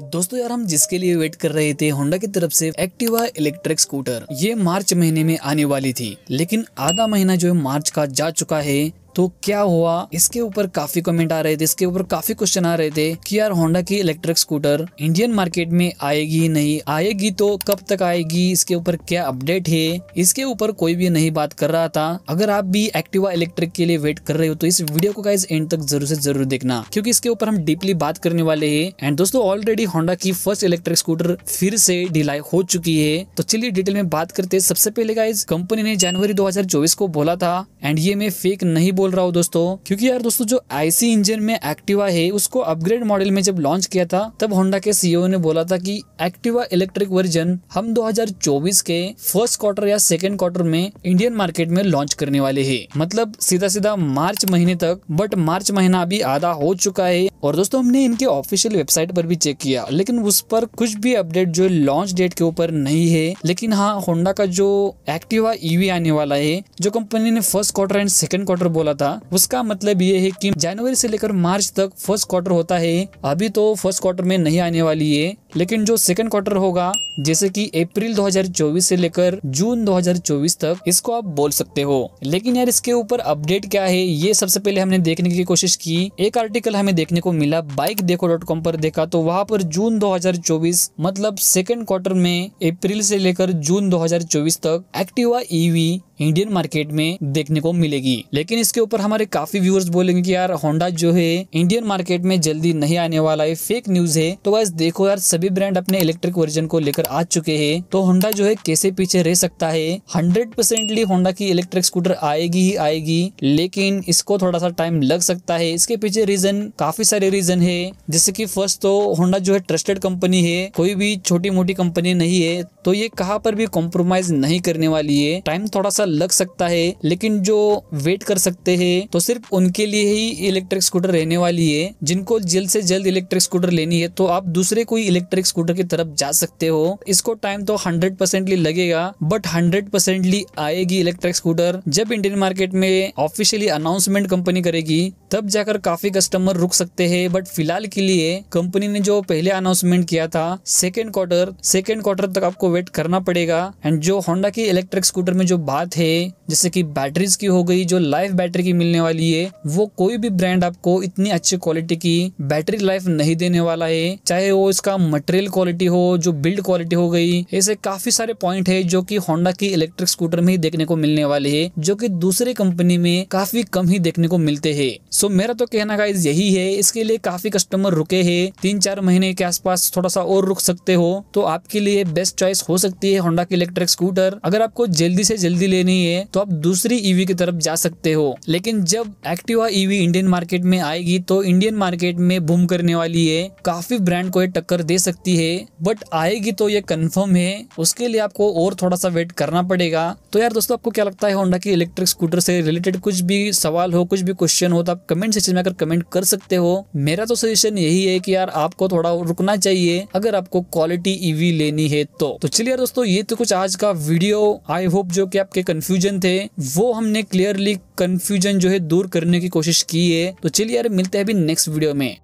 दोस्तों यार, हम जिसके लिए वेट कर रहे थे होंडा की तरफ़ से एक्टिवा इलेक्ट्रिक स्कूटर ये मार्च महीने में आने वाली थी, लेकिन आधा महीना जो है मार्च का जा चुका है। तो क्या हुआ? इसके ऊपर काफ़ी कमेंट आ रहे थे, इसके ऊपर काफ़ी क्वेश्चन आ रहे थे कि यार होंडा की इलेक्ट्रिक स्कूटर इंडियन मार्केट में आएगी नहीं? आएगी तो कब तक आएगी? इसके ऊपर क्या अपडेट है? इसके ऊपर कोई भी नहीं बात कर रहा था। अगर आप भी एक्टिवा इलेक्ट्रिक के लिए वेट कर रहे हो तो इस वीडियो को गाइज़ एंड तक ज़रूर से ज़रूर देखना, क्योंकि इसके ऊपर हम डीपली बात करने वाले है। एंड दोस्तों ऑलरेडी होंडा की फ़र्स्ट इलेक्ट्रिक स्कूटर फिर से डिलाई हो चुकी है। तो चलिए डिटेल में बात करते सबसे पहले गाइज़ कंपनी ने जनवरी 2024 को बोला था एंड ये मैं फेक नहीं बोल रहा हूँ दोस्तों, क्योंकि यार दोस्तों जो आईसी इंजन में एक्टिवा है, उसको अपग्रेड मॉडल में जब लॉन्च किया था, तब होंडा के सीईओ ने बोला था कि एक्टिवा इलेक्ट्रिक वर्जन हम 2024 के फ़र्स्ट क्वार्टर या सेकेंड क्वार्टर में इंडियन मार्केट में लॉन्च करने वाले है। मतलब सीधा सीधा मार्च महीने तक बट मार्च महीना अभी आधा हो चुका है, और दोस्तों हमने इनके ऑफिशियल वेबसाइट पर भी चेक किया, लेकिन उस पर कुछ भी अपडेट जो लॉन्च डेट के ऊपर नहीं है। लेकिन हाँ होंडा का जो एक्टिवा ईवी आने वाला है, जो कंपनी ने first quarter and second quarter बोला था। उसका मतलब ये है कि जनवरी से लेकर मार्च तक फ़र्स्ट क्वार्टर होता है। अभी तो फ़र्स्ट क्वार्टर में नहीं आने वाली है, लेकिन जो सेकंड क्वार्टर होगा जैसे कि अप्रैल 2024 से लेकर जून 2024 तक इसको आप बोल सकते हो। लेकिन यार इसके ऊपर अपडेट क्या है, ये सबसे पहले हमने देखने की कोशिश की। एक आर्टिकल हमें देखने को मिला बाइक देखो डॉट कॉम पर देखा तो वहाँ पर जून 2024 मतलब सेकंड क्वार्टर में अप्रैल से लेकर जून 2024 तक एक्टिवा ईवी इंडियन मार्केट में देखने को मिलेगी। लेकिन इसके ऊपर हमारे काफ़ी व्यूअर्स बोलेंगे कि यार होंडा जो है इंडियन मार्केट में जल्दी नहीं आने वाला है फेक न्यूज़ है। तो बस देखो यार, सभी ब्रांड अपने इलेक्ट्रिक वर्जन को लेकर आ चुके हैं। तो होंडा जो है कैसे पीछे रह सकता है? हंड्रेड परसेंटली होंडा की इलेक्ट्रिक स्कूटर आएगी ही आएगी, लेकिन इसको थोड़ा सा टाइम लग सकता है। इसके पीछे रीजन काफ़ी सारे रीजन है। जैसे की फ़र्स्ट तो होंडा जो है ट्रस्टेड कंपनी है, कोई भी छोटी मोटी कंपनी नहीं है तो ये कहाँ पर भी कॉम्प्रोमाइज नहीं करने वाली है। टाइम थोड़ा सा लग सकता है, लेकिन जो वेट कर सकते हैं तो सिर्फ़ उनके लिए ही इलेक्ट्रिक स्कूटर रहने वाली है। जिनको जल्द से जल्द इलेक्ट्रिक स्कूटर लेनी है तो आप दूसरे कोई इलेक्ट्रिक स्कूटर की तरफ़ जा सकते हो। इसको टाइम तो हंड्रेड परसेंटली लगेगा बट हंड्रेड परसेंटली आएगी इलेक्ट्रिक स्कूटर जब इंडियन मार्केट में ऑफिशियली अनाउंसमेंट कंपनी करेगी, तब जाकर काफ़ी कस्टमर रुक सकते हैं। बट फ़िलहाल के लिए कंपनी ने जो पहले अनाउंसमेंट किया था सेकेंड क्वार्टर सेकेंड क्वार्टर तक आपको वेट करना पड़ेगा। एंड जो होंडा की इलेक्ट्रिक स्कूटर में जो बात है, जैसे कि बैटरीज की हो गई, जो लाइफ बैटरी की मिलने वाली है, वो कोई भी ब्रांड आपको इतनी अच्छी क्वालिटी की बैटरी लाइफ नहीं देने वाला है। चाहे वो इसका मटेरियल क्वालिटी हो, जो बिल्ड क्वालिटी हो गई। ऐसे काफ़ी सारे पॉइंट है जो कि होंडा की इलेक्ट्रिक स्कूटर में ही देखने को मिलने वाले है, जो कि दूसरे कंपनी में काफ़ी कम ही देखने को मिलते है। सो मेरा तो कहना का यही है, इसके लिए काफ़ी कस्टमर रुके है। तीन चार महीने के आसपास थोड़ा सा और रुक सकते हो तो आपके लिए बेस्ट चॉइस हो सकती है होंडा की इलेक्ट्रिक स्कूटर अगर आपको जल्दी से जल्दी लेनी है तो आप दूसरी ईवी की तरफ़ जा सकते हो। लेकिन जब एक्टिवा ईवी इंडियन मार्केट में आएगी तो इंडियन मार्केट में बूम करने वाली है। काफ़ी ब्रांड को टक्कर दे सकती है। बट आएगी तो ये कंफर्म है, उसके लिए आपको और थोड़ा सा वेट करना पड़ेगा। तो यार दोस्तों, आपको क्या लगता है होंडा की इलेक्ट्रिक स्कूटर से रिलेटेड कुछ भी सवाल हो, कुछ भी क्वेश्चन हो तो आप कमेंट सेक्शन में आकर कमेंट कर सकते हो। मेरा तो सजेशन यही है कि यार आपको थोड़ा रुकना चाहिए, अगर आपको क्वालिटी ईवी लेनी है तो। तो चलिए यार दोस्तों, ये तो कुछ आज का वीडियो आई होप जो कि आपके कंफ्यूजन थे, वो हमने क्लियरली कंफ्यूजन जो है दूर करने की कोशिश की है। तो चलिए यार, मिलते हैं अभी नेक्स्ट वीडियो में।